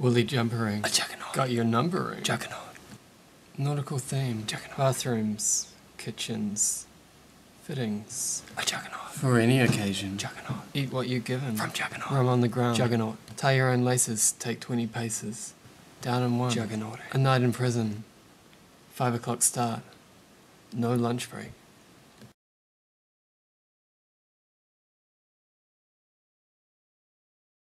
Woolly jumpering. A juggernaut. Got your numbering. Juggernaut. Nautical theme. Juggernaut. Bathrooms. Kitchens. Fittings. A juggernaut. For any occasion. Juggernaut. Eat what you're given. From Juggernaut. Rum on the ground. Juggernaut. Tie your own laces. Take 20 paces. Down in one. Juggernaut. A night in prison. Five o'clock start. No lunch break.